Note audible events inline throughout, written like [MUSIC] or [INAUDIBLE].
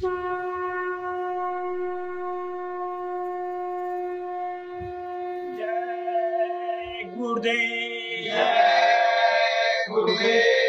जय गुरुदेव गुरुदेव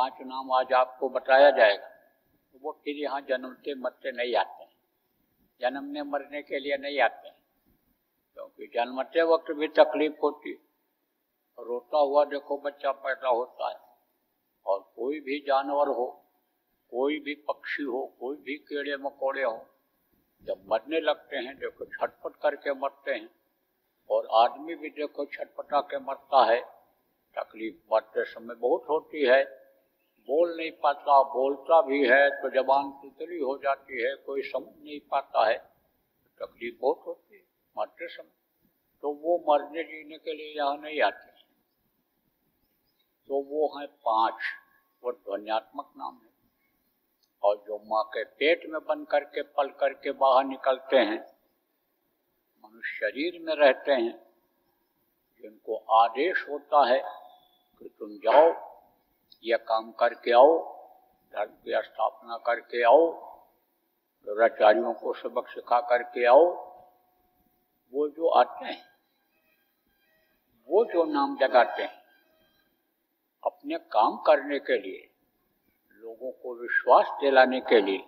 पाँच नाम आज आपको बताया जाएगा। तो वो फिर यहाँ जन्मते मरते नहीं आते हैं। जन्मने मरने के लिए नहीं आते हैं। क्योंकि जन्मते वक्त भी तकलीफ़ होती रोता हुआ देखो बच्चा पैदा होता है। और कोई भी जानवर हो, कोई भी पक्षी हो, कोई भी कीड़े मकोड़े हो, जब मरने लगते हैं, देखो छटपट करके मरते हैं। और आदमी भी देखो छटपटा के मरता है। तकलीफ़ मरते समय बहुत होती है। बोल नहीं पाता, बोलता भी है तो जबान तितली हो जाती है, कोई समझ नहीं पाता है, तकलीफ़ बहुत होती है, मरते समय। तो वो मरने जीने के लिए यहाँ नहीं आते तो वो है पाँच, वो ध्वनियात्मक नाम है। और जो माँ के पेट में बन करके, पल करके बाहर निकलते हैं, मनुष्य शरीर में रहते हैं, जिनको आदेश होता है कि तुम जाओ यह काम करके आओ, धर्म की स्थापना करके आओ दुराचारियों को सबक सिखा करके आओ। वो जो आते हैं, वो जो नाम जगाते हैं, अपने काम करने के लिए, लोगों को विश्वास दिलाने के लिए,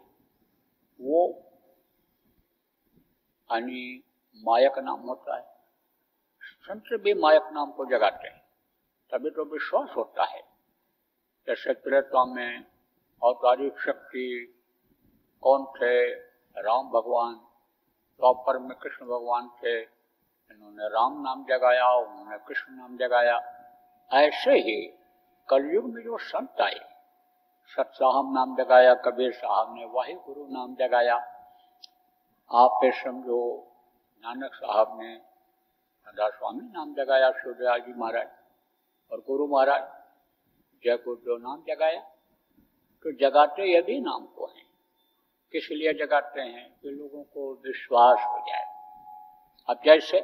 वो यानी मायक नाम होता है। संत भी मायक नाम को जगाते हैं, तभी तो विश्वास होता है। त्रेता में अवतारिक शक्ति कौन थे? राम भगवान। द्वापर में कृष्ण भगवान थे। इन्होंने राम नाम जगाया, उन्होंने कृष्ण नाम जगाया। ऐसे ही कलयुग में जो संत आए, सत साहब नाम जगाया, कबीर साहब ने वाहि गुरु नाम जगाया। आप पे समझो, नानक साहब ने राधा स्वामी नाम जगाया सूर्यदयाल जी महाराज और गुरु महाराज। जय गुरुदेव नाम जगाया। तो जगाते यदि नाम को हैं। किस लिए जगाते हैं? कि लोगों को विश्वास हो जाए। अब जैसे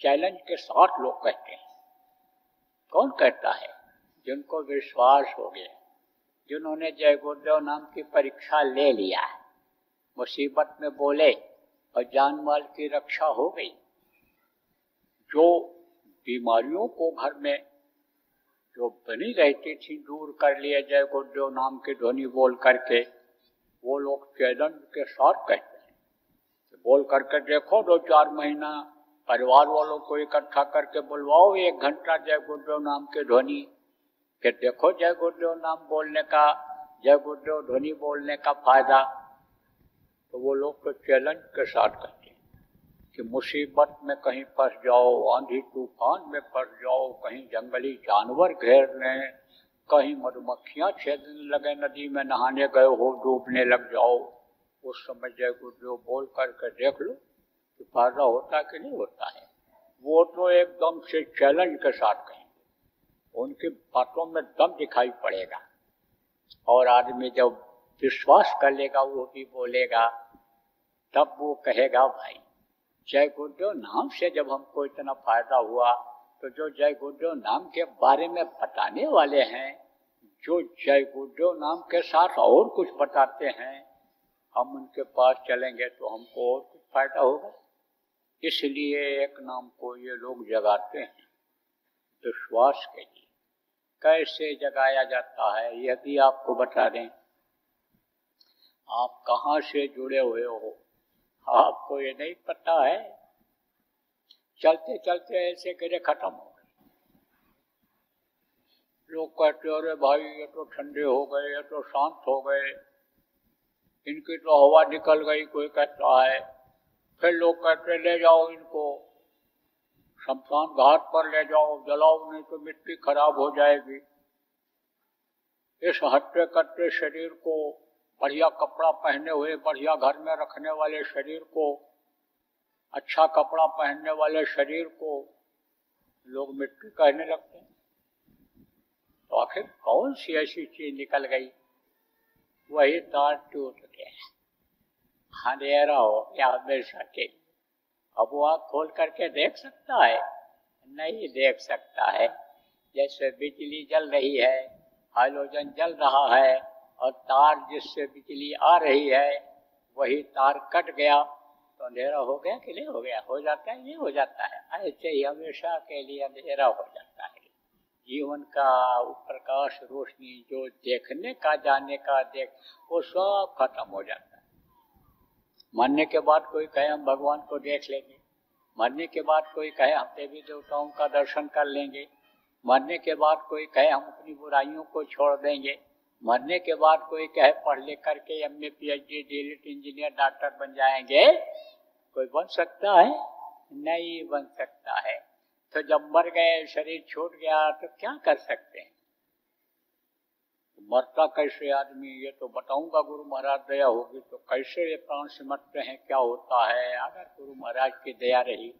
चैलेंज के साथ लोग कहते हैं। कौन कहता है? जिनको विश्वास हो गया। जिन्होंने जय गुरुदेव नाम की परीक्षा ले लिया है। मुसीबत में बोले और जान माल की रक्षा हो गई। जो बीमारियों को घर में जो बनी रहती थी, दूर कर लिए जय गुरुदेव नाम की ध्वनि बोल करके, वो लोग चैलेंज के साथ कहते हैं। तो बोल करके देखो, दो चार महीना परिवार वालों को इकट्ठा करके बुलवाओ, एक घंटा जय गुरुदेव नाम के ध्वनि। फिर देखो जय गुरुदेव नाम बोलने का, जय गुरुदेव ध्वनि बोलने का फ़ायदा। तो वो लोग तो चैलेंज के साथ कहते कि मुसीबत में कहीं फंस जाओ, आंधी तूफ़ान में फंस जाओ, कहीं जंगली जानवर घेर लें, कहीं मधुमक्खियाँ छेदने लगे, नदी में नहाने गए हो, डूबने लग जाओ। उस समय जय गुरुदेव बोल करके देख लो कि फ़ायदा होता कि नहीं होता है। वो तो एकदम से चैलेंज के साथ कहेंगे। उनकी बातों में दम दिखाई पड़ेगा। और आदमी जब विश्वास कर लेगा, वो भी बोलेगा, तब वो कहेगा, भाई जय गुरुदेव नाम से जब हमको इतना फ़ायदा हुआ तो जो जय गुरुदेव नाम के बारे में बताने वाले हैं, जो जय गुरुदेव नाम के साथ और कुछ बताते हैं, हम उनके पास चलेंगे तो हमको और कुछ फ़ायदा होगा। इसलिए एक नाम को ये लोग जगाते हैं, विश्वास के लिए। कैसे जगाया जाता है यह भी आपको बता दें, आप कहाँ से जुड़े हुए हो? आपको ये नहीं पता है। चलते चलते ऐसे गिरे खत्म हो गए। लोग कहते, अरे भाई, ये तो ठंडे हो गए, ये तो शांत हो गए। इनकी तो हवा निकल गई, कोई कहता है। फिर लोग कहते, ले जाओ इनको। शमशान घाट पर ले जाओ, जलाओ, नहीं तो मिट्टी खराब हो जाएगी। इस हट्टे कट्टे शरीर को बढ़िया कपड़ा पहने हुए, बढ़िया घर में रखने वाले शरीर को अच्छा कपड़ा पहनने वाले शरीर को लोग मिट्टी कहने लगते हैं। तो आखिर कौन सी ऐसी चीज़ निकल गई? वही तार टूट गया अंधेरा हो गया हमेशा के अब वो आँख खोल करके देख सकता है? नहीं देख सकता है। जैसे बिजली जल रही है, हाइड्रोजन जल रहा है और तार जिससे बिजली आ रही है, वही तार कट गया। तो अंधेरा हो गया कि नहीं हो गया? हो जाता है ये हो जाता है। ऐसे ही हमेशा के लिए अंधेरा हो जाता है। जीवन का प्रकाश रोशनी जो देखने का, जाने का देख, वो सब खत्म हो जाता है। मरने के बाद कोई कहे हम भगवान को देख लेंगे। मरने के बाद कोई कहे हम देवी देवताओं का दर्शन कर लेंगे। मरने के बाद कोई कहे हम अपनी बुराइयों को छोड़ देंगे। मरने के बाद कोई कहे, पढ़ लिख करके M A P H D D engineer doctor बन जाएँगे, कोई बन सकता है? नहीं बन सकता है। तो जब मर गए, शरीर छूट गया तो क्या कर सकते हैं? मरता कैसे आदमी? ये तो बताऊँगा, गुरु महाराज, दया होगी तो कैसे ये प्राण से मरते हैं? क्या होता है? अगर गुरु महाराज की दया रही।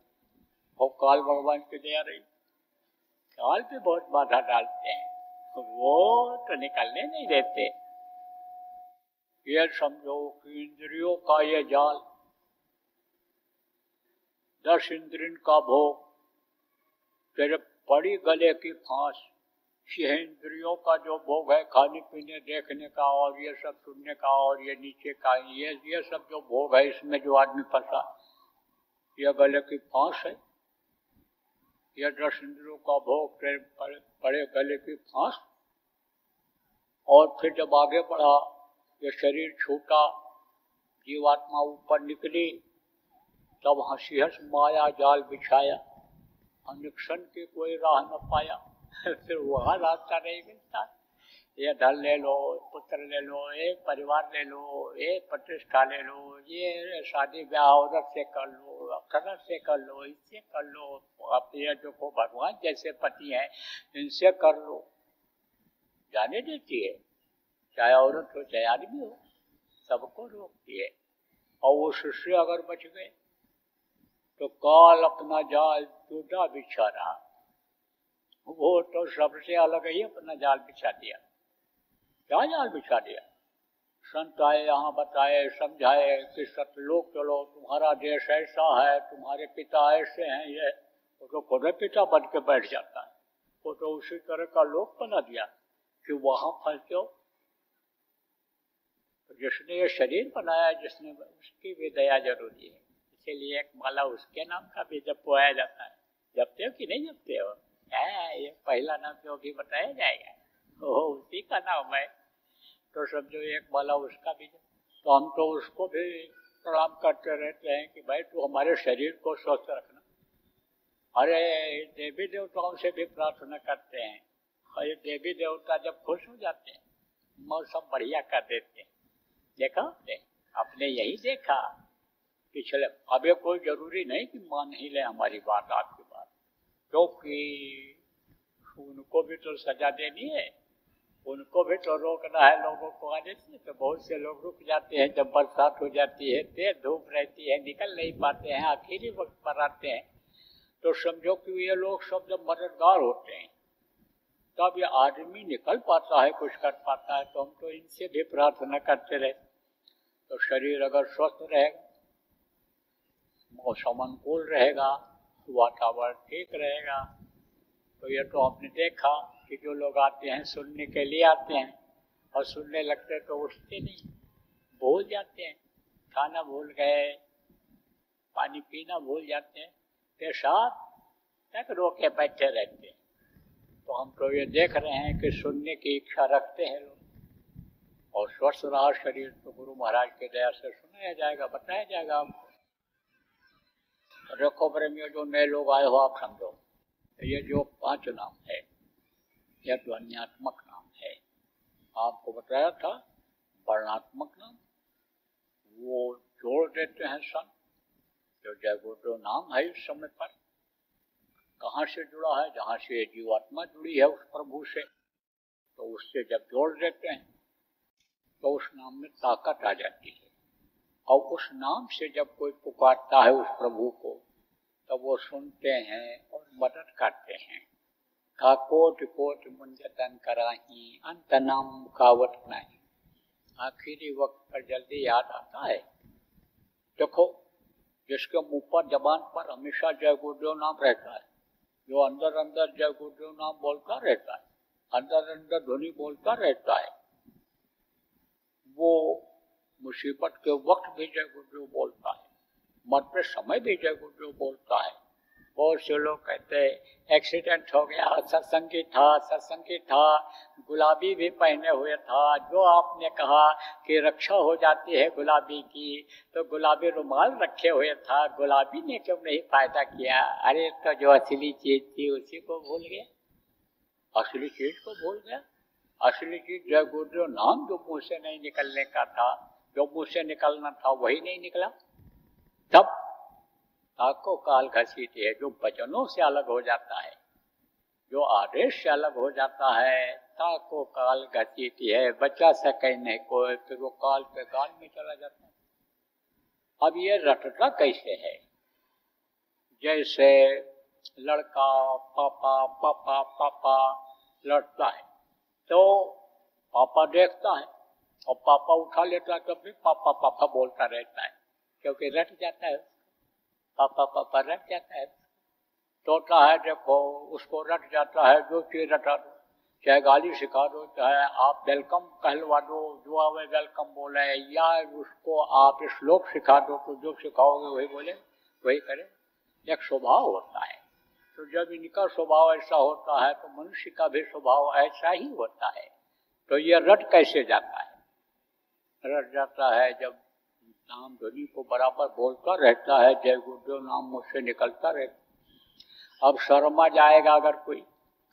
हो, काल भगवान की दया रही। काल पे बहुत बाधा डालते हैं। वो तो निकलने नहीं देते ये समझो कि इंद्रियों का ये जाल दस इंद्रिन का भोग तेरे बड़ी गले की फांस यह इंद्रियों का जो भोग है खाने पीने देखने का और ये सब सुनने का और ये नीचे का ये ये सब जो भोग है इसमें जो आदमी फंसा यह गले की फांस है यह दस इंद्रियों का भोग पड़े गले की फांस। और फिर जब आगे बढ़ा ये शरीर छूटा, जीवात्मा ऊपर निकली, तब हँसी हंस माया, जाल बिछाया, अनुक्षण की कोई राह न पाया। [LAUGHS] फिर वहाँ रास्ता नहीं मिलता। ये धन ले लो, पुत्र ले लो एक परिवार ले लो एक प्रतिष्ठा ले लो, ये शादी ब्याह औरत से कर लो अक्षर से कर लो, इससे कर लो अपने जो को भगवान जैसे पति हैं, इनसे कर लो। जाने देती है, चाहे औरत हो, चाहे आदमी हो, सबको रोकती है। और वो शिष्य अगर बच गए तो काल अपना जाल टूटा बिछा रहा। वो तो सबसे अलग ही अपना जाल बिछा दिया। क्या जाल बिछा दिया संत आए यहाँ बताए, समझाए कि सतलोक चलो, तुम्हारा देश ऐसा है, तुम्हारे पिता ऐसे हैं, ये वो तो खुद पिता बन के बैठ जाता है। वो तो उसी तरह का लोक बना दिया कि वहाँ फंस जाओ। तो जिसने ये शरीर बनाया, जिसने उसकी भी दया ज़रूरी है। इसीलिए एक माला उसके नाम का भी जब पोया जाता है, जपते हो कि नहीं जपते हो? है, ये पहला नाम जो भी बताया जाएगा। उसी का नाम है तो समझो एक माला उसका भी तो हम तो उसको भी प्रणाम करते रहते हैं कि भाई तू हमारे शरीर को स्वस्थ रखना। अरे देवी देवताओं से भी प्रार्थना करते हैं। और ये देवी देवता जब खुश हो जाते हैं मौसम बढ़िया कर देते हैं। देखा आपने यही देखा। पिछले अब ये कोई ज़रूरी नहीं कि मान ही ले हमारी बात, आपकी बात। क्योंकि उनको भी तो सजा देनी है। उनको भी तो रोकना है लोगों को। आने से तो बहुत से लोग रुक जाते हैं, जब बरसात हो जाती है, तेज धूप रहती है, निकल नहीं पाते हैं आखिरी वक्त पर आते हैं। तो समझो कि ये लोग सब जब मददगार होते हैं, तब ये आदमी निकल पाता है, कुछ कर पाता है तो हम तो इनसे भी प्रार्थना करते रहे। तो शरीर अगर स्वस्थ रहेगा, मौसम अनुकूल रहेगा, वातावरण ठीक रहेगा तो ये तो आपने देखा कि जो लोग आते हैं, सुनने के लिए आते हैं और सुनने लगते तो उठते नहीं, भूल जाते हैं। खाना भूल गए, पानी पीना भूल जाते हैं, पेशाब तक रोके बैठे रहते हैं। तो हम तो ये देख रहे हैं कि सुनने की इच्छा रखते हैं लोग। और स्वस्थ रहा शरीर तो गुरु महाराज के दया से सुनाया जाएगा, बताया जाएगा आपको रखो प्रेमियों जो नए लोग आए हो, आप समझो। ये जो पाँच नाम है यह ध्वनियात्मक नाम है। आपको बताया था, वर्णात्मक नाम। वो जोड़ देते हैं सन जो जय गुरु नाम है इस समय पर, कहाँ से जुड़ा है, जहाँ से जीवात्मा जुड़ी है उस प्रभु से तो उससे जब जोड़ देते हैं तो उस नाम में ताकत आ जाती है। और उस नाम से जब कोई पुकारता है उस प्रभु को तो वो सुनते हैं और मदद करते हैं। का कोट कोट मुंजतन कराही अंत नाम मुखावट नहीं। आखिरी वक्त पर जल्दी याद आता है। देखो, जिसके मुँह पर जबान पर हमेशा जय गुरुदेव नाम रहता है। जो अंदर अंदर जय गुरुदेव नाम बोलता रहता है, अंदर अंदर ध्वनि बोलता रहता है, वो मुसीबत के वक्त भी जय गुरुदेव बोलता है मरते समय भी जय गुरुदेव बोलता है। बहुत से लोग कहते हैं एक्सीडेंट हो गया, सत्संगी था सत्संगी था, गुलाबी भी पहने हुए था। जो आपने कहा कि रक्षा हो जाती है गुलाबी की तो गुलाबी रुमाल रखे हुए था, गुलाबी ने क्यों नहीं फ़ायदा किया? अरे तो जो असली चीज़ थी, उसी को भूल गया। असली चीज़ को भूल गया। असली चीज़ जय गुरुदेव नाम जो मुँह से नहीं निकलने का था, जो मुँह से निकलना था, वही नहीं निकला। तब ताको काल घसीटी है, जो वचनों से अलग हो जाता है। जो आदेश से अलग हो जाता है, ताको काल घसीटी है बचा सके नहीं कोई फिर वो काल पे काल में चला जाता है। अब ये रटता कैसे है? जैसे लड़का, पापा पापा पापा लड़ता है तो पापा देखता है, और पापा उठा लेता है, तब भी पापा पापा बोलता रहता है, क्योंकि रट जाता है। पापा पापा रट जाता है। तोता है देखो, उसको रट जाता है, जो चीज़ रटा दो। चाहे गाली सिखा दो, चाहे आप वेलकम कहलवा दो, जो आवे वेलकम बोले, या उसको आप श्लोक सिखा दो तो जो सिखाओगे वही बोले, वही करे। एक स्वभाव होता है। तो जब इनका स्वभाव ऐसा होता है तो मनुष्य का भी स्वभाव ऐसा ही होता है। तो ये रट कैसे जाता है? रट जाता है जब नाम ध्वनि को बराबर बोलता रहता है, जय गुरुदेव नाम मुझसे निकलता रहता अब शर्मा जाएगा अगर कोई,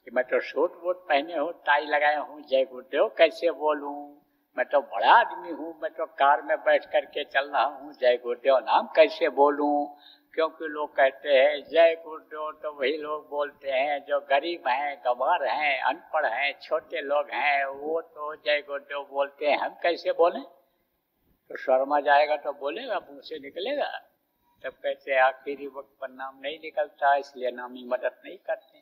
कि मैं तो सूट वोट पहने हूँ, टाई लगाए हूँ, जय गुरुदेव, कैसे बोलूँ? मैं तो बड़ा आदमी हूँ, मैं तो कार में बैठ करके चल रहा हूँ, जय गुरुदेव नाम कैसे बोलूँ? क्योंकि लोग कहते हैं, जय गुरुदेव तो वही लोग बोलते हैं, जो गरीब हैं, गंवार हैं, अनपढ़ हैं, छोटे लोग हैं, वो तो जय गुरुदेव बोलते हैं, हम कैसे बोलें? तो शर्मा जाएगा तो बोलेगा, मुँह से निकलेगा। तब कहते आखिरी वक्त पर नाम नहीं निकलता, इसलिए नामी मदद नहीं करते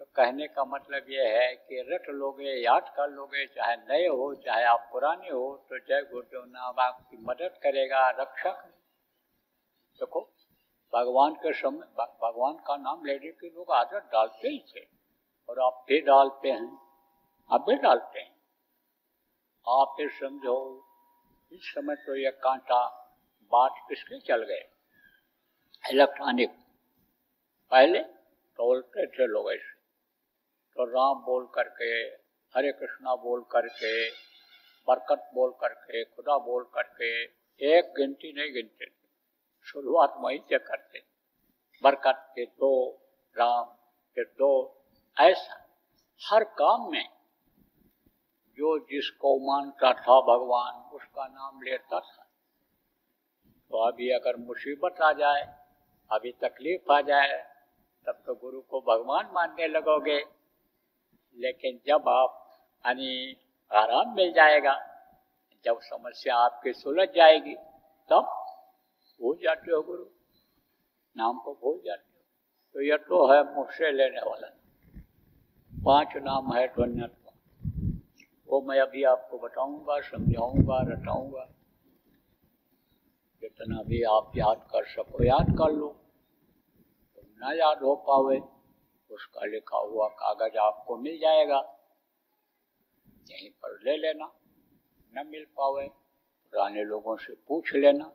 तो कहने का मतलब यह है कि रट लोगे, याद कर लोगे, चाहे नए हो, चाहे आप पुराने हो तो जय गुरुदेव नाम आपकी मदद करेगा रक्षा देखो, भगवान के समय भगवान का नाम लेने के लोग आदत डालते ही थे, और आप भी डालते हैं, आप भी डालते हैं। आप फिर समझो, इस समय तो यह कांटा बात किसके चल गए। इलेक्ट्रॉनिक पहले तोलते थे लोग ऐसे। तो राम बोल करके, हरे कृष्णा बोल करके, बरकत बोल करके, खुदा बोल करके, एक गिनती नहीं गिनते थे। शुरुआत वहीं से करते। बरकत के दो, राम के दो, ऐसा। हर काम में जो जिसको मानता था भगवान, उसका नाम लेता था। तो अभी अगर मुसीबत आ जाए अभी तकलीफ़ आ जाए, तब तो गुरु को भगवान मानने लगोगे। लेकिन जब आप यानी आराम मिल जाएगा, जब समस्या आपकी सुलझ जाएगी, तब भूल जाते हो गुरु। नाम को भूल जाते हो। तो यह तो है मुझसे लेने वाला। पाँच नाम है ध्वन्यत वो मैं अभी आपको बताऊँगा, समझाऊँगा, रटाऊँगा। जितना भी आप याद कर सको, याद कर लो। तो न याद हो पावे, उसका लिखा हुआ कागज़ आपको मिल जाएगा। यहीं पर ले लेना, न मिल पावे, पुराने लोगों से पूछ लेना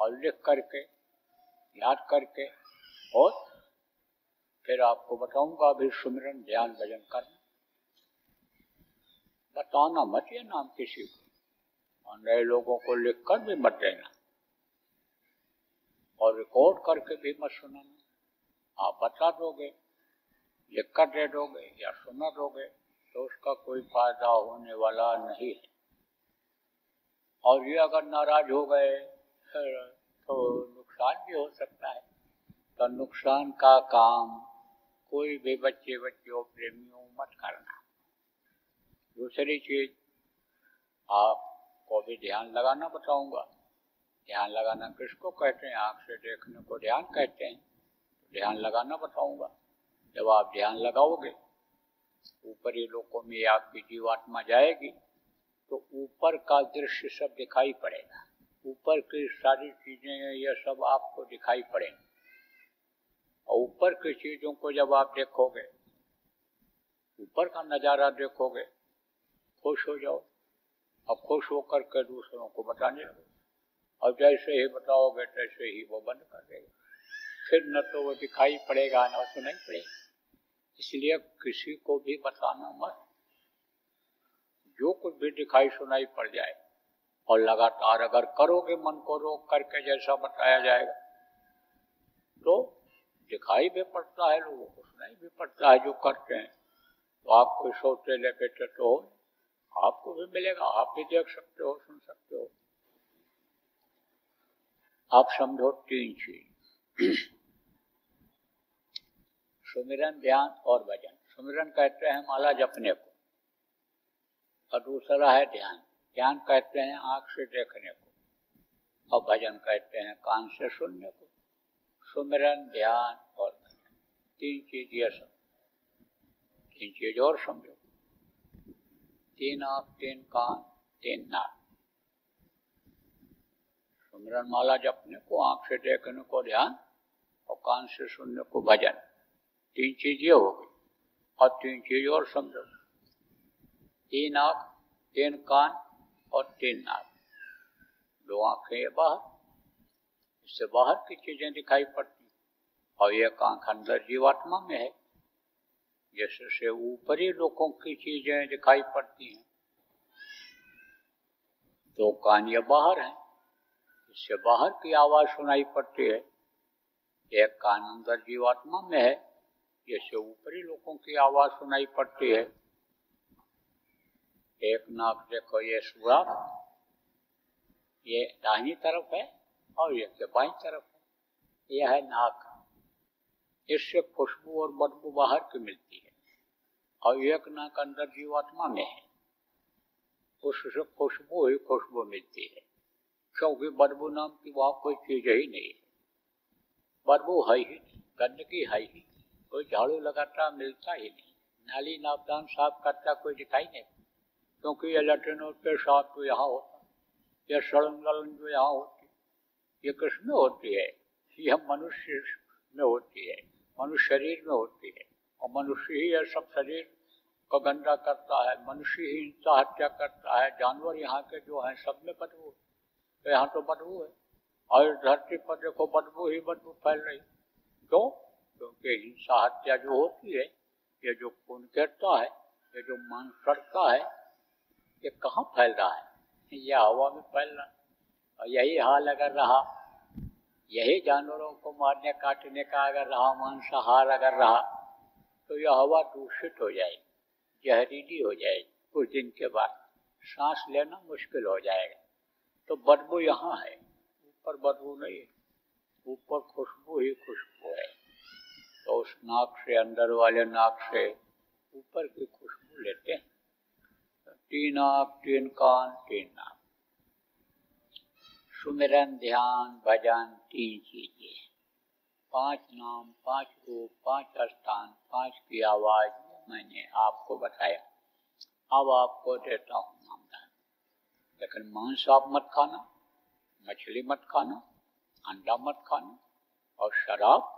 और लिख करके, याद करके और फिर आपको बताऊँगा अभी सुमिरन ध्यान भजन करना। बताना मत ये नाम किसी को। और नए लोगों को लिख कर भी मत देना। और रिकॉर्ड करके भी मत सुनाना आप बता दोगे लिख दे दोगे या सुना दोगे तो उसका कोई फ़ायदा होने वाला नहीं है। और ये अगर नाराज़ हो गए तो नुकसान भी हो सकता है। तो नुकसान का काम कोई भी बच्चे बच्चों प्रेमियों मत करना। दूसरी चीज़, आपको भी ध्यान लगाना बताऊँगा। ध्यान लगाना किसको कहते हैं? आँख से देखने को ध्यान कहते हैं। ध्यान लगाना बताऊँगा। जब आप ध्यान लगाओगे, ऊपरी लोगों में आपकी जीवात्मा जाएगी तो ऊपर का दृश्य सब दिखाई पड़ेगा। ऊपर की सारी चीज़ें यह सब आपको दिखाई पड़ेंगी। और ऊपर की चीज़ों को जब आप देखोगे, ऊपर का नज़ारा देखोगे, खुश हो जाओ। अब खुश होकर के दूसरों को बताने लगो। और जैसे ही बताओगे तैसे ही वो बंद कर देगा। फिर न तो वो दिखाई पड़ेगा, न सुनाई पड़ेगा। इसलिए किसी को भी बताना मत। जो कुछ भी दिखाई सुनाई पड़ जाए, और लगातार अगर करोगे, मन को रोक करके जैसा बताया जाएगा तो दिखाई भी पड़ता है, लोगों को सुनाई भी पड़ता है जो करते हैं। तो आप कोई सोचते ले बेटे तो आपको भी मिलेगा, आप भी देख सकते हो, सुन सकते हो। आप समझो तीन चीज़। [CLEARS THROAT] सुमिरन, ध्यान और भजन। सुमिरन कहते हैं माला जपने को, और दूसरा है ध्यान। ध्यान कहते हैं आँख से देखने को, और भजन कहते हैं कान से सुनने को। सुमिरन, ध्यान और भजन। तीन चीज़ ये सब। तीन चीज़ और समझो। तीन आँख, तीन कान, तीन नाक। सुमिरन माला जपने को, आँख से देखने को, ध्यान और कान से सुनने को, भजन। तीन चीज़ ये हो गई। और तीन चीज़ और समझो। तीन आँख, तीन कान और तीन नाक। दो आँखें बाहर। इससे बाहर की चीज़ें दिखाई पड़ती। और एक आँख अंदर जीवात्मा में है। जैसे से ऊपरी लोगों की चीज़ें दिखाई पड़ती हैं। तो कान ये बाहर है। इससे बाहर की आवाज़ सुनाई पड़ती है। एक कान अंदर जीवात्मा में है जैसे ऊपरी लोगों की आवाज़ सुनाई पड़ती है। एक नाक देखो, ये सुराख, ये दाहिनी तरफ़ है और ये बाई तरफ़ है। यह है नाक। इससे खुशबू और बदबू बाहर की मिलती है और एक नाक अंदर जीवात्मा में है। उससे खुशबू ही खुशबू मिलती है। क्योंकि बदबू नाम की वहाँ कोई चीज़ ही नहीं बदबू है ही गंदगी है ही कोई झाड़ू लगाता मिलता ही नहीं। नाली नापदान साफ़ करता कोई दिखाई नहीं। क्योंकि ये लटन और पेशाब तो यहाँ होता यह सड़न लड़न जो यहाँ होती, ये किसमें होती है यह मनुष्य में होती है, मनुष्य शरीर में होती है, और मनुष्य ही यह सब शरीर को गंदा करता है, मनुष्य ही हिंसा हत्या करता है, जानवर यहाँ के जो है, सब में बदबू तो यहाँ तो बदबू है। और धरती पर देखो बदबू ही बदबू फैल रही। क्यों? क्योंकि हिंसा हत्या जो होती है, ये जो खून गिरता है, ये जो मांस सड़ता है, ये कहाँ फैल रहा है? ये हवा में फैल रहा और यही हाल अगर रहा, यही जानवरों को मारने, काटने का अगर रहा, मांसाहार अगर रहा तो यह हवा दूषित हो जाएगी, जहरीली हो जाएगी। कुछ दिन के बाद सांस लेना मुश्किल हो जाएगा। तो बदबू यहाँ है। ऊपर बदबू नहीं है। ऊपर खुशबू ही खुशबू है। तो उस नाक से, अंदर वाले नाक से ऊपर की खुशबू लेते हैं। तीन आँख, तीन कान, तीन नाक। सुमिरन, ध्यान, भजन, तीन चीज़ें पाँच नाम, पाँच रूप, पाँच स्थान, पाँच की आवाज़ मैंने आपको बताया। अब आपको देता हूँ। लेकिन मांस आप मत खाना, मछली मत खाना, अंडा मत खाना और शराब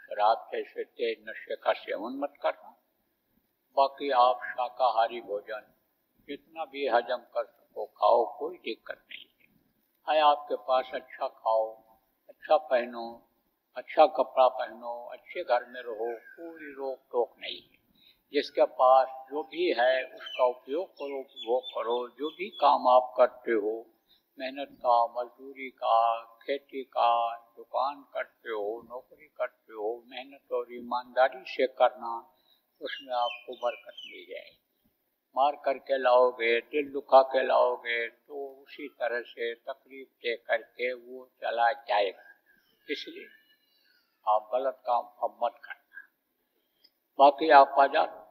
शराब जैसे तेज नशे का सेवन मत करना। बाकी आप शाकाहारी भोजन, जितना भी हजम कर सको, खाओ, कोई दिक्कत नहीं है। आपके पास अच्छा खाओ अच्छा पहनो अच्छा कपड़ा पहनो, अच्छे घर में रहो, कोई रोक टोक नहीं है। जिसके पास जो भी है, उसका उपयोग करो उपभोग करो। जो भी काम आप करते हो, मेहनत का, मजदूरी का, खेती का, दुकान करते हो, नौकरी करते हो, मेहनत और ईमानदारी से करना, उसमें आपको बरकत मिल जाएगी। मार करके लाओगे, दिल दुखा के लाओगे तो उसी तरह से तकलीफ़ दे करके वो चला जाएगा। इसलिए आप गलत काम अब मत करना। बाकी आप बाज़ार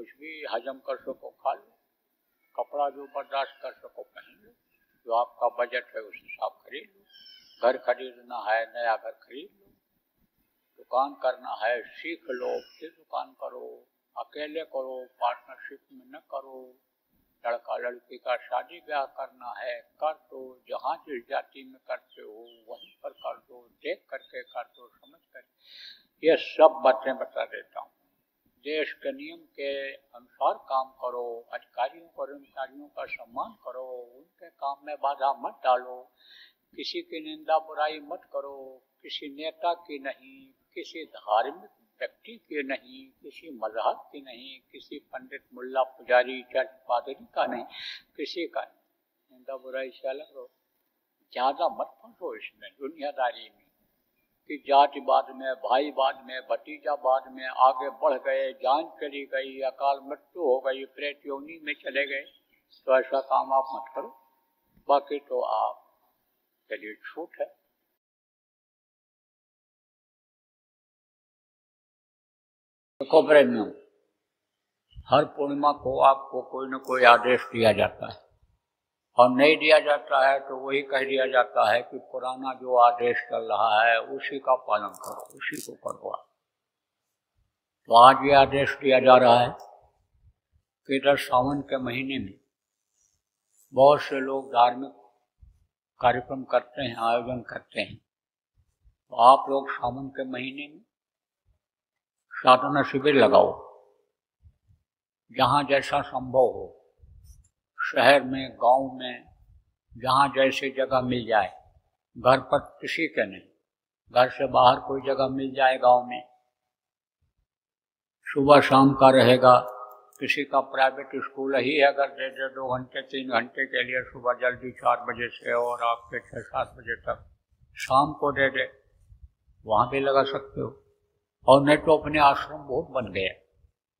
कुछ भी हजम कर सको, खा लो। कपड़ा जो बर्दाश्त कर सको, पहन लो। जो आपका बजट है, उस हिसाब खरीद लो। घर खरीदना है, नया घर खरीद लो। दुकान करना है, सीख लो, फिर दुकान करो, अकेले करो पार्टनरशिप में न करो। लड़का लड़की का शादी ब्याह करना है, कर दो। जहाँ जिस जाति में करते हो, वहीं पर कर दो। देख करके कर दो, समझ कर ये सब बातें बता देता हूँ। देश के नियम के अनुसार काम करो, अधिकारियों कर्मचारियों का सम्मान करो, उनके काम में बाधा मत डालो, किसी की निंदा बुराई मत करो, किसी नेता की नहीं, किसी धार्मिक व्यक्ति के नहीं, किसी मज़हब की नहीं, किसी पंडित मुल्ला पुजारी, चर्च पादरी का नहीं, किसी का निंदा बुराई से अलग हो ज़्यादा मत फंसो इसमें, दुनियादारी में। कि जातिवाद में भाईवाद में भतीजावाद में आगे बढ़ गए, जान चली गई, अकाल मृत्यु हो गई, प्रेत योनि में चले गए। तो ऐसा काम आप मत करो। बाकी तो आप, चलिए छूट है। देखो प्रेमियों हर पूर्णिमा को आपको कोई ना कोई आदेश दिया जाता है। और नहीं दिया जाता है तो वही कह दिया जाता है कि पुराना जो आदेश चल रहा है, उसी का पालन करो, उसी को करो तो आज ये आदेश दिया जा रहा है कि इधर सावन के महीने में बहुत से लोग धार्मिक कार्यक्रम करते हैं, आयोजन करते हैं। तो आप लोग सावन के महीने में साधना शिविर लगाओ, जहाँ जैसा संभव हो। शहर में, गाँव में, जहाँ जैसे जगह मिल जाए। घर पर किसी के नहीं। घर से बाहर कोई जगह मिल जाए गाँव में। सुबह शाम का रहेगा। किसी का प्राइवेट स्कूल ही है अगर दे दे दो घंटे, तीन घंटे के लिए सुबह जल्दी चार बजे से और आपके छः सात बजे तक शाम को दे दे। वहाँ भी लगा सकते हो। और नहीं तो अपने आश्रम बहुत बन गए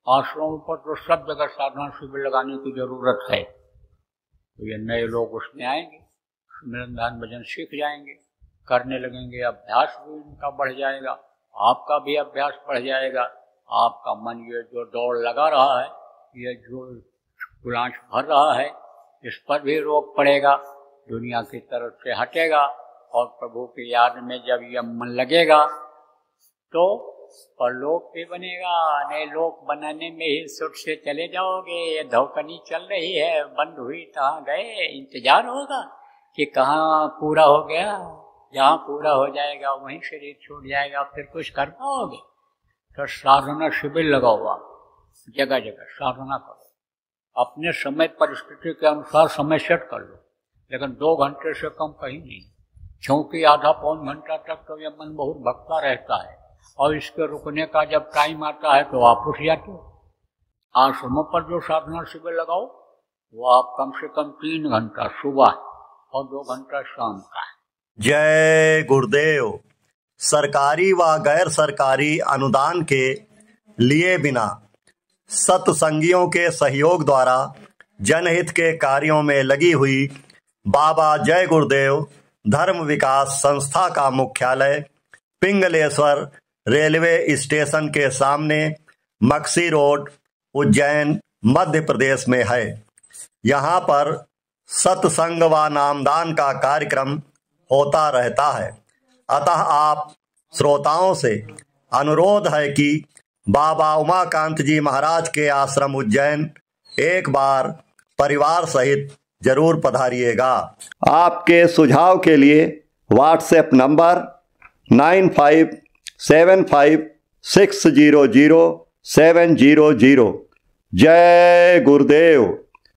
आश्रमों पर तो सब जगह साधना शिविर लगाने की ज़रूरत है। तो ये नए लोग उसमें आएँगे सुमिरन ध्यान भजन सीख जाएँगे, करने लगेंगे, अभ्यास भी उनका बढ़ जाएगा, आपका भी अभ्यास बढ़ जाएगा, आपका मन ये जो दौड़ लगा रहा है, ये जो गुलांश भर रहा है, इस पर भी रोक पड़ेगा, दुनिया की तरफ़ से हटेगा और प्रभु की याद में जब यह मन लगेगा तो परलोक भी बनेगा नए लोक बनाने में ही सुट से चले जाओगे। ये धोकनी चल रही है, बंद हुई, कहाँ गए? इंतज़ार होगा कि कहाँ पूरा हो गया। जहाँ पूरा हो जाएगा, वहीं शरीर छूट जाएगा, फिर कुछ कर पाओगे? तो साधना शिविर लगाओ आप, जगह जगह साधना करो। अपने समय परिस्थिति के अनुसार समय सेट कर लो, लेकिन दो घंटे से कम कहीं नहीं। क्योंकि आधा पौन घंटा तक तो यह मन बहुत भक्ता रहता है। और इसके रुकने का जब टाइम आता है तो आप उठ जाते हो। आश्रमों पर जो साधना शिविर लगाओ, वो आप कम से कम तीन घंटा सुबह और दो घंटा शाम का है। जय गुरुदेव। सरकारी व गैर सरकारी अनुदान के लिए बिना सत्संगियों के सहयोग द्वारा जनहित के कार्यों में लगी हुई बाबा जय गुरुदेव धर्म विकास संस्था का मुख्यालय पिंगलेश्वर रेलवे स्टेशन के सामने मक्सी रोड, उज्जैन, मध्य प्रदेश में है। यहाँ पर सत्संग व नामदान का कार्यक्रम होता रहता है। अतः आप श्रोताओं से अनुरोध है कि बाबा उमाकांत जी महाराज के आश्रम उज्जैन एक बार परिवार सहित ज़रूर पधारिएगा। आपके सुझाव के लिए WhatsApp number nine five seven five six zero zero seven zero zero जय गुरुदेव